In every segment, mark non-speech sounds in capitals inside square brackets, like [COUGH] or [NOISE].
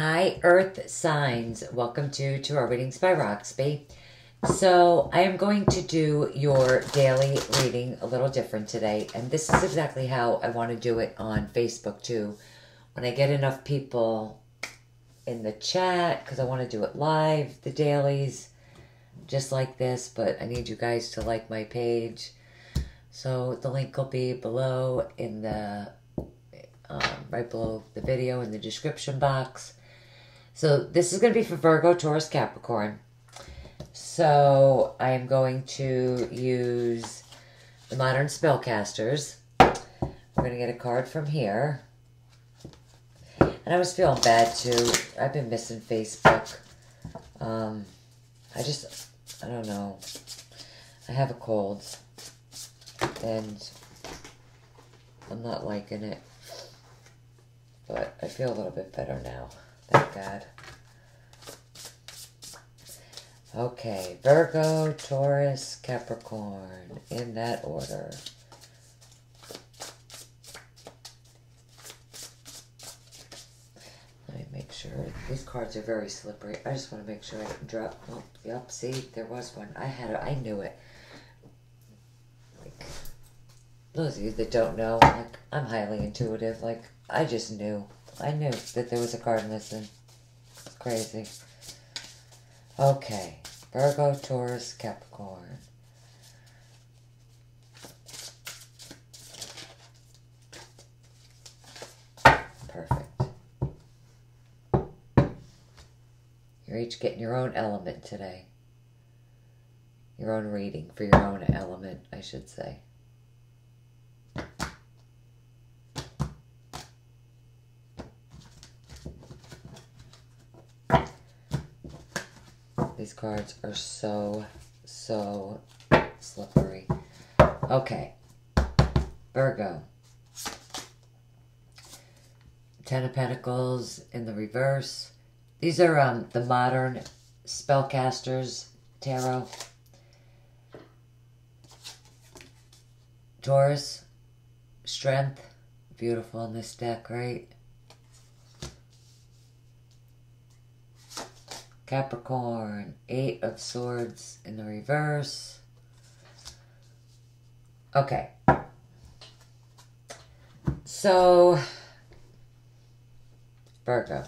earth signs, welcome to Tarot Readings by Roxby. So, I am going to do your daily reading a little different today, and this is exactly how I want to do it on Facebook too. When I get enough people in the chat, because I want to do it live, the dailies, just like this, but I need you guys to like my page. So, the link will be below in the um, right below the video in the description box. So this is going to be for Virgo, Taurus, Capricorn. So I am going to use the Modern Spellcasters. We're going to get a card from here. And I was feeling bad too. I've been missing Facebook. Um, I just, I don't know. I have a cold. And I'm not liking it. But I feel a little bit better now. Thank God. Okay, Virgo, Taurus, Capricorn, in that order. Let me make sure. These cards are very slippery. I just want to make sure I can drop. Oh, yep, see, there was one. I had it. I knew it. Like, those of you that don't know, like, I'm highly intuitive. Like, I just knew. I knew that there was a card missing. It's crazy. Okay. Virgo, Taurus, Capricorn. Perfect. You're each getting your own element today. Your own reading for your own element, I should say. Cards are so, so slippery. Okay. Virgo. Ten of Pentacles in the reverse. These are um, the modern spellcasters tarot. Taurus. Strength. Beautiful in this deck, right? Capricorn, Eight of Swords in the reverse. Okay. So, Virgo.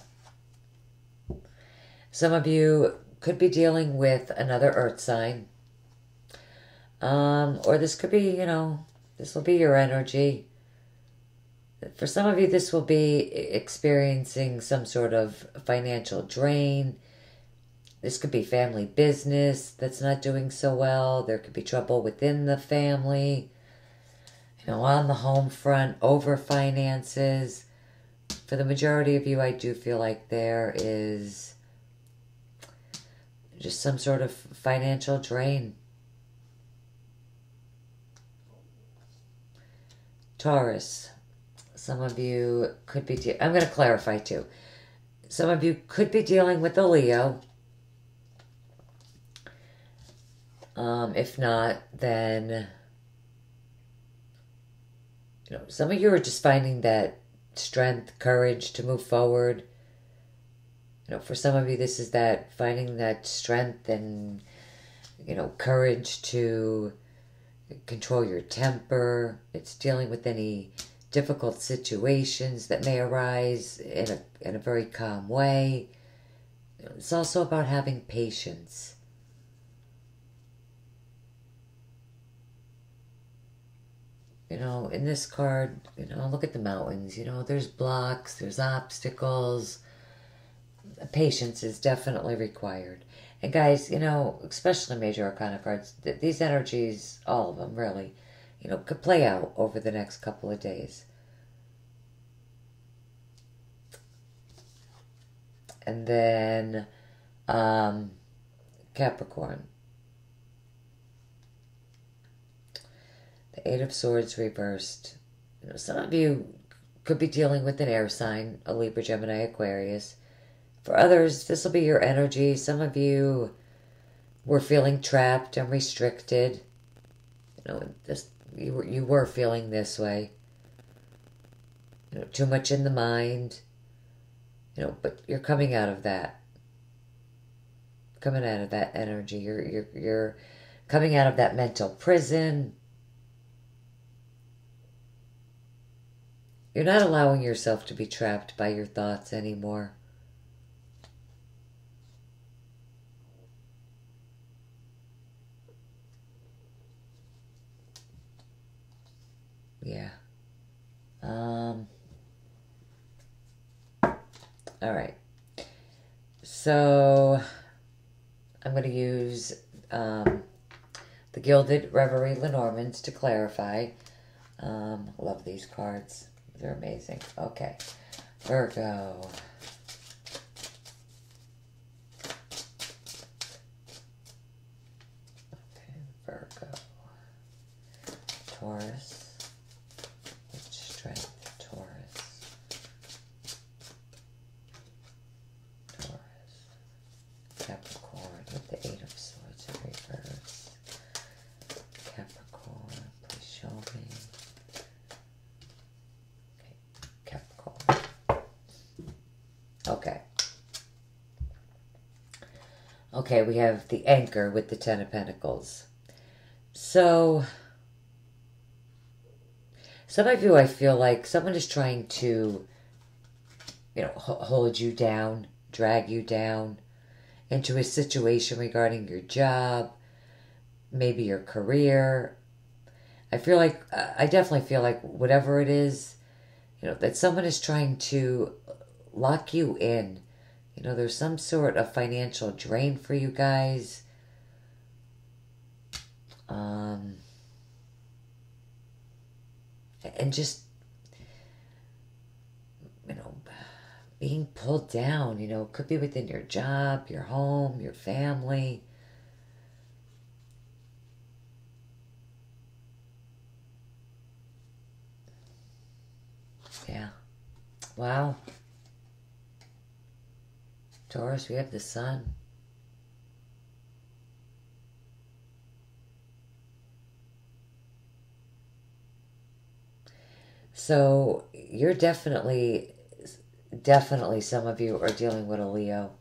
Some of you could be dealing with another earth sign. Um, or this could be, you know, this will be your energy. For some of you, this will be experiencing some sort of financial drain this could be family business that's not doing so well. There could be trouble within the family. You know, on the home front, over finances. For the majority of you, I do feel like there is just some sort of financial drain. Taurus, some of you could be, I'm going to clarify too. Some of you could be dealing with a Leo Um, if not, then you know, some of you are just finding that strength, courage to move forward. You know, for some of you, this is that finding that strength and you know courage to control your temper. It's dealing with any difficult situations that may arise in a in a very calm way. It's also about having patience. You know, in this card, you know, look at the mountains. You know, there's blocks, there's obstacles. Patience is definitely required. And guys, you know, especially major arcana cards, these energies, all of them really, you know, could play out over the next couple of days. And then um, Capricorn. Eight of Swords reversed. You know, some of you could be dealing with an air sign, a Libra, Gemini, Aquarius. For others, this will be your energy. Some of you were feeling trapped and restricted. You know, this you were, you were feeling this way. You know, too much in the mind. You know, but you're coming out of that. coming out of that energy. You're you're you're coming out of that mental prison. You're not allowing yourself to be trapped by your thoughts anymore. Yeah. Um all right. So I'm going to use um, the Gilded Reverie Lenormands to clarify. Um, love these cards. They're amazing. Okay. Virgo. Okay, Virgo. Taurus. Strength. Taurus. Taurus. Capricorn with the Eight of Swords in reverse. Capricorn, please show me. Okay, Capricorn. Okay. Okay, we have the anchor with the Ten of Pentacles. So, some of you, I feel like someone is trying to, you know, hold you down, drag you down into a situation regarding your job, maybe your career. I feel like, uh, I definitely feel like whatever it is, you know, that someone is trying to lock you in. You know, there's some sort of financial drain for you guys. Um, and just, you know, being pulled down, you know, could be within your job, your home, your family. Yeah. Wow. Taurus, we have the sun. So you're definitely, definitely some of you are dealing with a Leo.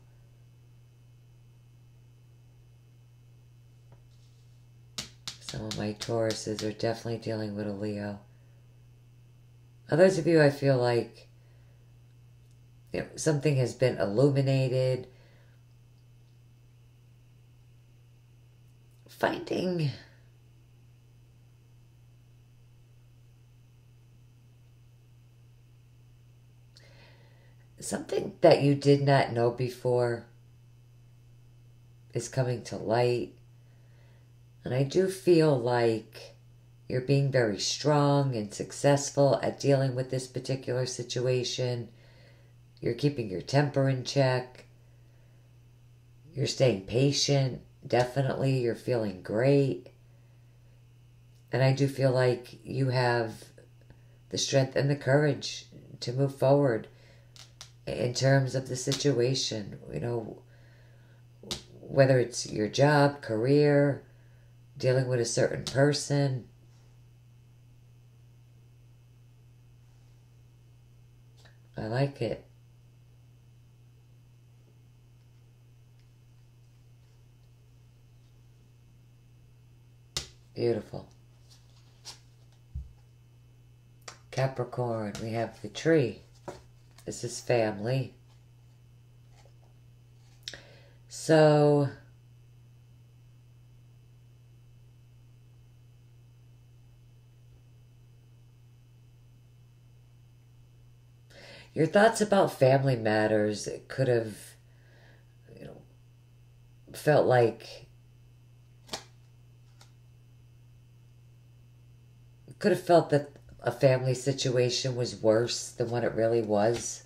Some of my Tauruses are definitely dealing with a Leo. Others of you, I feel like you know, something has been illuminated. Finding something that you did not know before is coming to light. And I do feel like you're being very strong and successful at dealing with this particular situation. You're keeping your temper in check. You're staying patient. Definitely, you're feeling great. And I do feel like you have the strength and the courage to move forward in terms of the situation. You know, whether it's your job, career, dealing with a certain person. I like it. Beautiful. Capricorn, we have the tree. This is family. So, your thoughts about family matters could have, you know, felt like could have felt that a family situation was worse than what it really was.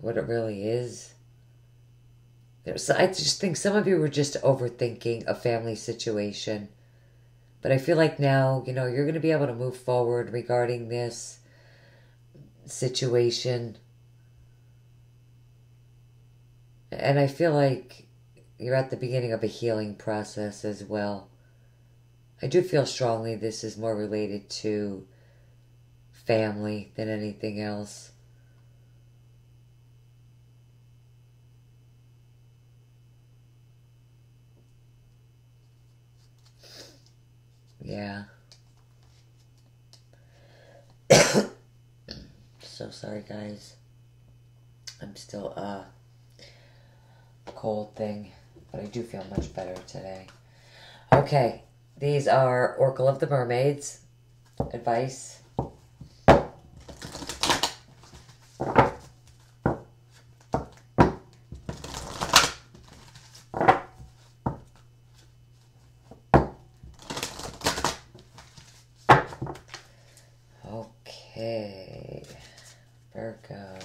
What it really is. There's, I just think some of you were just overthinking a family situation. But I feel like now, you know, you're going to be able to move forward regarding this situation. And I feel like you're at the beginning of a healing process as well. I do feel strongly this is more related to family than anything else. Yeah. [COUGHS] so sorry, guys. I'm still, uh, cold thing, but I do feel much better today. Okay, these are Oracle of the Mermaids advice. Okay, Virgo.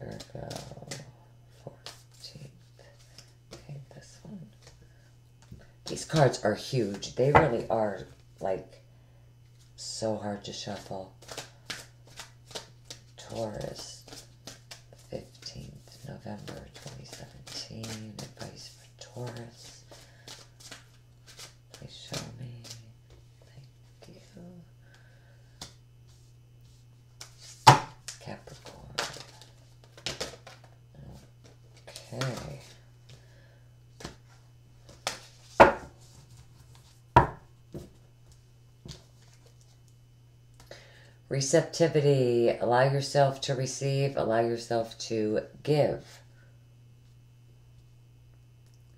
Virgo, 14th. Okay, this one. These cards are huge. They really are, like, so hard to shuffle. Taurus, 15th November 2017. Advice for Taurus. Please show me. Thank you. Capricorn. Okay. Receptivity. Allow yourself to receive, allow yourself to give.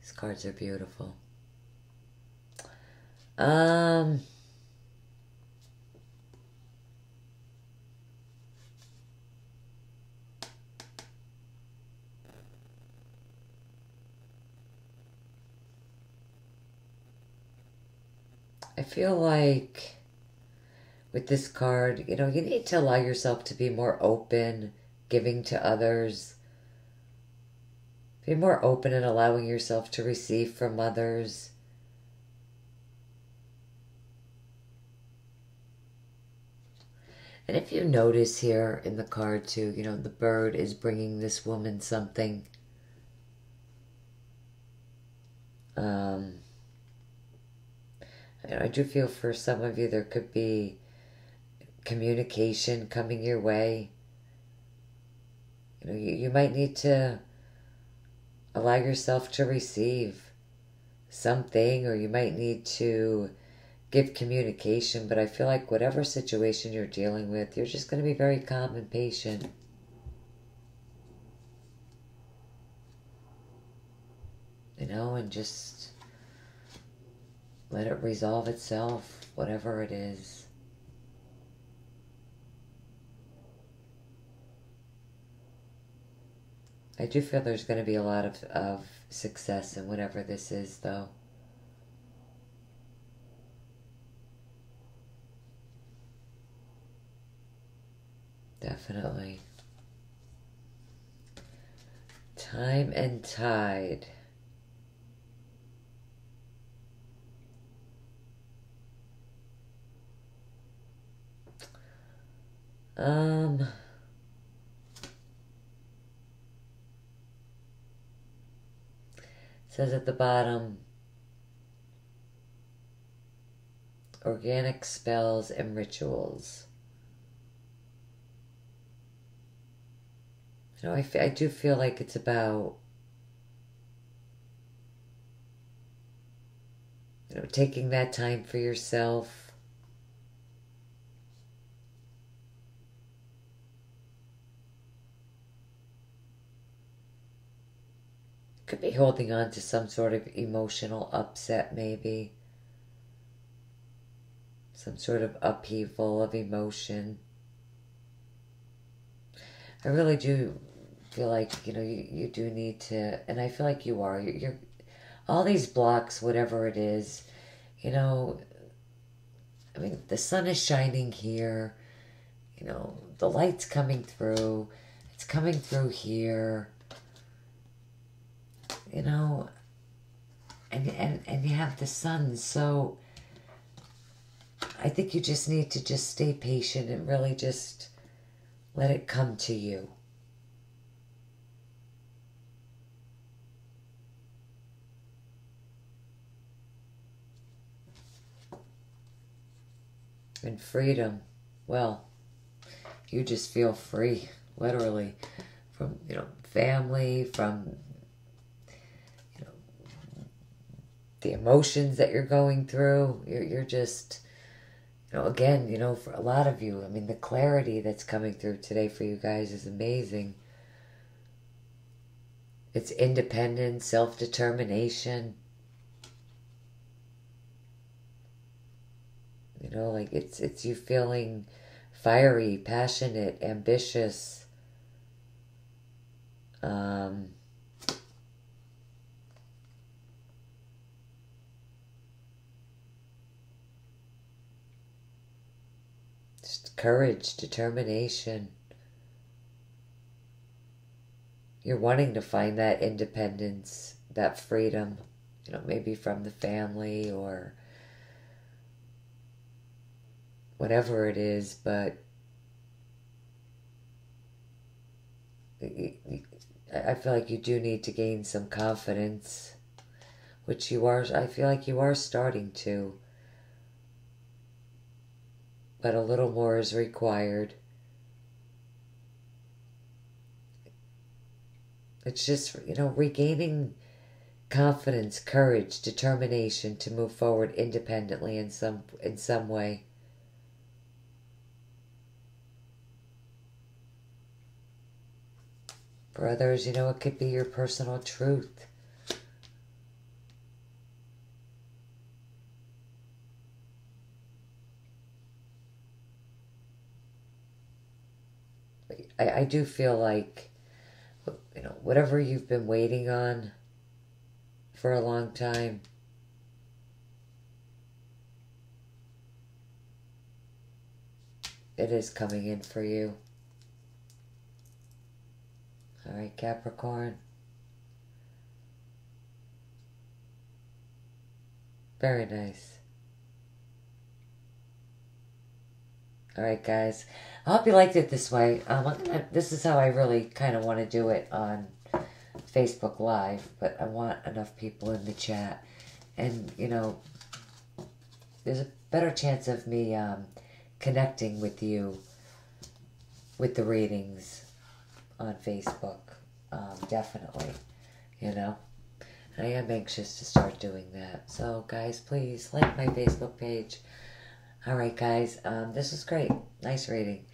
These cards are beautiful. Um I feel like with this card, you know, you need to allow yourself to be more open, giving to others. Be more open and allowing yourself to receive from others. And if you notice here in the card too, you know, the bird is bringing this woman something. Um, I do feel for some of you there could be communication coming your way. You know, you, you might need to allow yourself to receive something, or you might need to give communication. But I feel like whatever situation you're dealing with, you're just going to be very calm and patient. You know, and just let it resolve itself, whatever it is. I do feel there's going to be a lot of, of success in whatever this is, though. Definitely. Time and tide. Um, says at the bottom, organic spells and rituals. You know, I, I do feel like it's about, you know, taking that time for yourself. Could be holding on to some sort of emotional upset, maybe. Some sort of upheaval of emotion. I really do feel like you know you, you do need to and i feel like you are you're, you're all these blocks whatever it is you know i mean the sun is shining here you know the light's coming through it's coming through here you know, and, and, and you have the sun. So I think you just need to just stay patient and really just let it come to you. and freedom. Well, you just feel free, literally, from you know family, from the emotions that you're going through. You're, you're just, you know, again, you know, for a lot of you, I mean, the clarity that's coming through today for you guys is amazing. It's independence, self determination. You know, like it's it's you feeling fiery, passionate, ambitious. Um, just courage, determination. You're wanting to find that independence, that freedom, you know, maybe from the family or whatever it is, but I feel like you do need to gain some confidence, which you are, I feel like you are starting to, but a little more is required. It's just, you know, regaining confidence, courage, determination to move forward independently in some in some way. For others, you know, it could be your personal truth. I, I do feel like you know, whatever you've been waiting on for a long time. It is coming in for you. All right, Capricorn. Very nice. All right, guys. I hope you liked it this way. Um, this is how I really kind of want to do it on Facebook Live, but I want enough people in the chat. And, you know, there's a better chance of me um, connecting with you with the readings on Facebook. Um, definitely, you know. I am anxious to start doing that. So, guys, please like my Facebook page. All right, guys, um, this was great. Nice reading.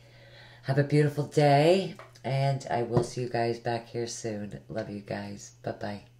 Have a beautiful day, and I will see you guys back here soon. Love you guys. Bye bye.